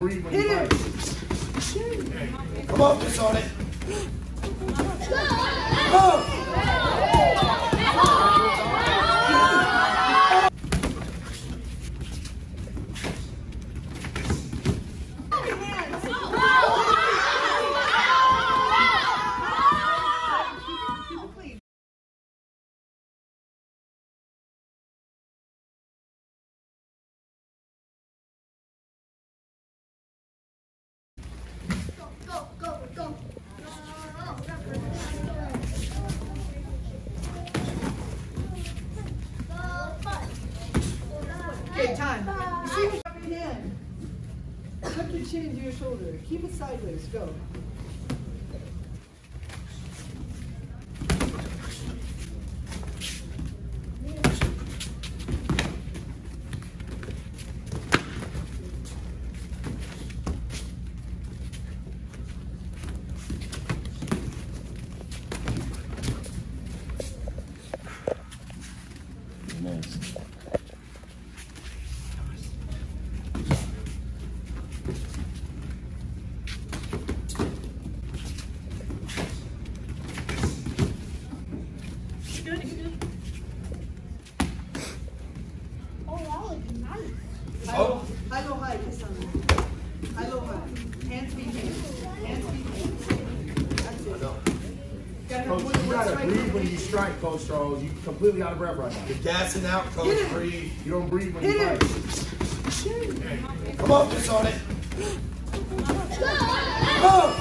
Hit. Come on, on it. Go! Keep it clean. Go, go, go. Okay, time. You see what's up your hand. Tuck your chin into your shoulder. Keep it sideways. Go. Nice. Oh, that was nice. High, high, low, high. Kisanet. High, low, high. Hands beat hands. Hands beat hands. That's it. Gotta Coach, you gotta breathe when you strike, Coach Charles. You completely out of breath right now. You're gassing out, coach. Hit it. Breathe. You don't breathe when you Hit him. fight. Come on, Kisanet. Go. Go!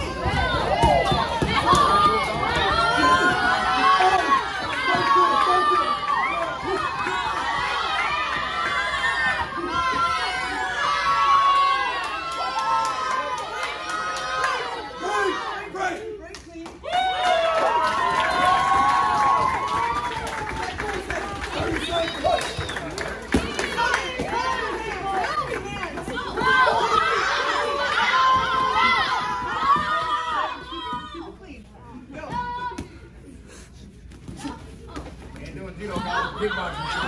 with, you know, about kickboxing shit.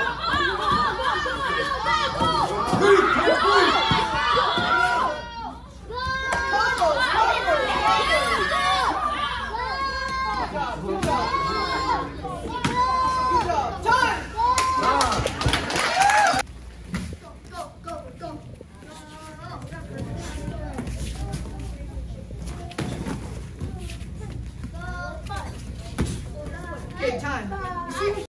Breathe, breathe, breathe. Cover, cover, cover. Good job, good job. Good job. Time. time.